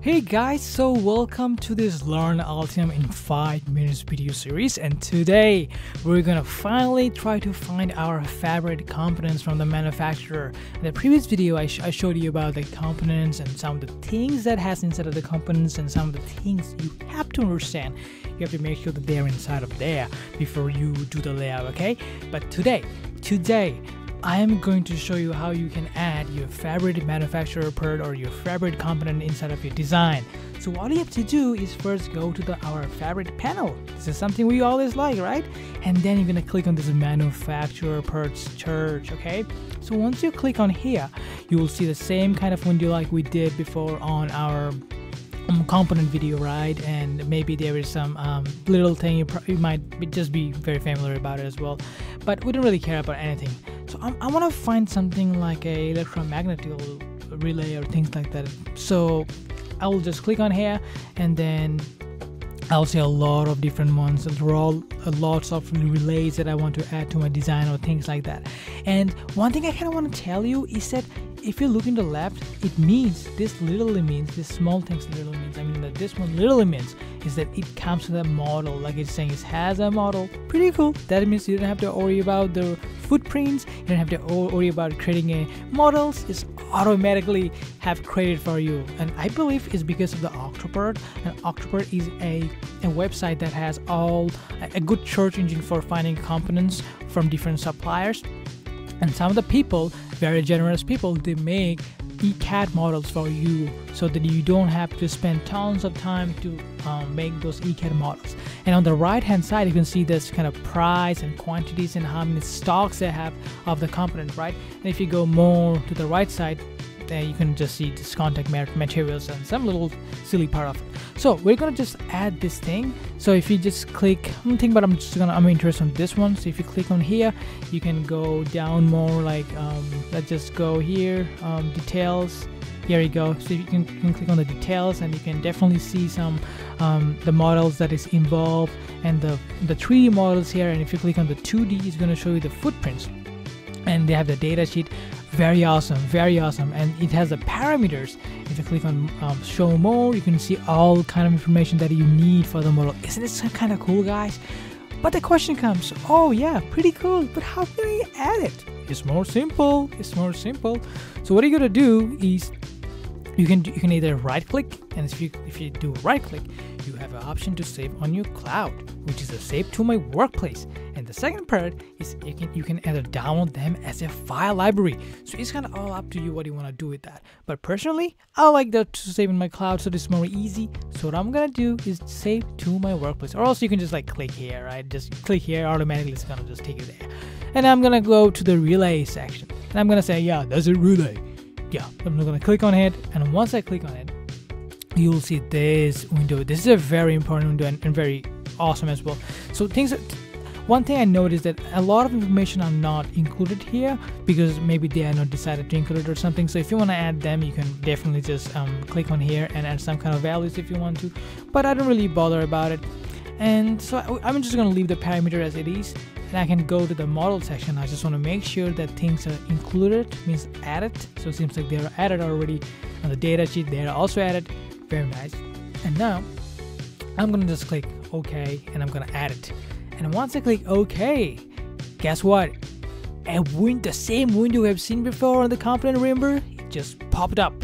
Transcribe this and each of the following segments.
Hey guys, so welcome to this Learn Altium in 5 minutes video series and today we're gonna finally try to find our favorite components from the manufacturer. In the previous video I, sh I, showed you about the components and some of the things that has inside of the components and some of the things you have to understand. You have to make sure that they're inside of there before you do the layout, okay? But today, today I am going to show you how you can add your favorite manufacturer part or your favorite component inside of your design. So all you have to do is first go to the our favorite panel. This is something we always like, right? And then you're gonna click on this manufacturer part search, okay? So once you click on here, you will see the same kind of window like we did before on our um, component video, right? And maybe there is some um, little thing you, you might just be very familiar about it as well. But we don't really care about anything. So I, I want to find something like a electromagnetic relay or things like that. So I will just click on here and then I'll see a lot of different ones there are all uh, lots of relays that I want to add to my design or things like that. And one thing I kind of want to tell you is that if you look in the left, it means this literally means this small things literally means. I mean that this one literally means is that it comes with a model, like it's saying it has a model. Pretty cool. That means you don't have to worry about the footprints. You don't have to worry about creating a models. It's automatically have created for you. And I believe it's because of the Octopart. And Octopart is a, a website that has all a good search engine for finding components from different suppliers. And some of the people, very generous people, they make ECAD models for you so that you don't have to spend tons of time to um, make those ECAD models. And on the right hand side, you can see this kind of price and quantities and how many stocks they have of the component, right? And if you go more to the right side, you can just see this contact materials and some little silly part of it. So we're gonna just add this thing. So if you just click, I'm but I'm just gonna, I'm interested in this one. So if you click on here, you can go down more like, um, let's just go here, um, details. Here you go. So you can, you can, click on the details and you can definitely see some um, the models that is involved and the the 3D models here. And if you click on the 2D, it's gonna show you the footprints and they have the data sheet very awesome very awesome. And it has the parameters. If you click on um, show more you can see all kind of information that you need for the model. Isn't this kind of cool guys? But the question comes oh yeah pretty cool but how can I add it? It's more simple it's more simple. So what you're gonna do is you can you can either right click and if you if you do right click you have an option to save on your cloud which is a save to my workplace. And the second part is you can you can either download them as a file library. So it's kind of all up to you what you want to do with that. But personally i like that to save in my cloud so it's more easy. So what i'm gonna do is save to my workplace. Or else you can just like click here right? Just click here automatically it's gonna just take you there. And i'm gonna go to the relay section. And i'm gonna say yeah that's a relay yeah i'm gonna click on it and once i click on it you'll see this window this is a very important window and, and very awesome as well so things one thing I noticed that a lot of information are not included here because maybe they are not decided to include it or something. So if you want to add them, you can definitely just um, click on here and add some kind of values if you want to. But I don't really bother about it. And so I'm just going to leave the parameter as it is. And I can go to the model section. I just want to make sure that things are included, means added. So it seems like they are added already on the data sheet. They are also added. Very nice. And now I'm going to just click OK and I'm going to add it. And once I click OK, guess what? A win the same window we have seen before on the component remember? It just popped up.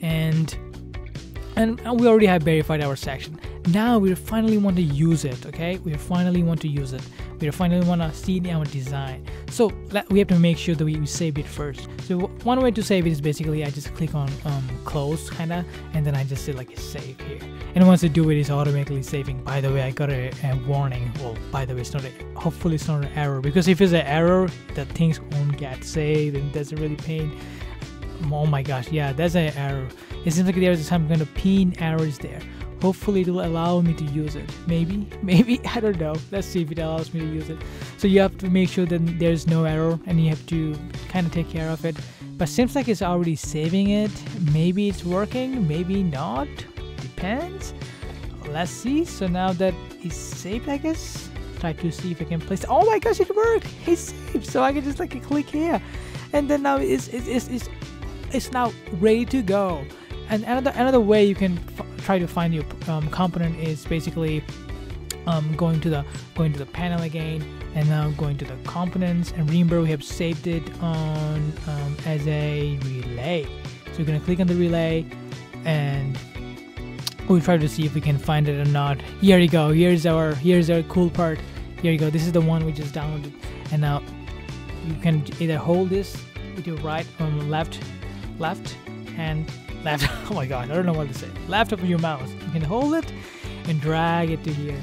And and we already have verified our section. Now we finally want to use it, okay? We finally want to use it. We finally want to see it in our design. So we have to make sure that we, save it first. So one way to save it is basically I just click on um, close kinda and then I just say like save here. And once I do it, it's automatically saving. By the way, I got a, a warning. Well, by the way, it's not a, hopefully it's not an error because if it's an error, that things won't get saved and that's really pain. Oh my gosh, yeah, that's an error. It seems like there's some kind of pin errors there hopefully it will allow me to use it. Maybe maybe i don't know. Let's see if it allows me to use it. So you have to make sure that there's no error and you have to kind of take care of it. But seems like it's already saving it. Maybe it's working maybe not. Depends. Let's see. So now that it's saved i guess. Try to see if i can place oh my gosh it worked! It's saved! So i can just like click here. And then now it's it's, it's, it's, it's now ready to go. And another another way you can try to find your um, component is basically um, going to the going to the panel again and now going to the components. And remember we have saved it on um, as a relay. So we're going to click on the relay and we'll try to see if we can find it or not. Here you go. Here's our here's our cool part. Here you go. This is the one we just downloaded. And now you can either hold this with your right or left left hand left oh my god i don't know what to say. Left of your mouse you can hold it and drag it to here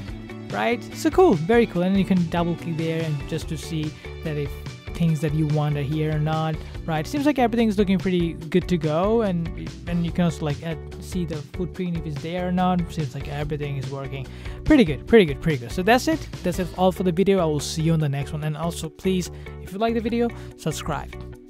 right? So cool very cool. And you can double click there and just to see that if things that you want are here or not right? Seems like everything's looking pretty good to go. And and you can also like add, see the footprint if it's there or not. Seems like everything is working pretty good pretty good pretty good. So that's it. That's it all for the video. I will see you on the next one. And also please if you like the video subscribe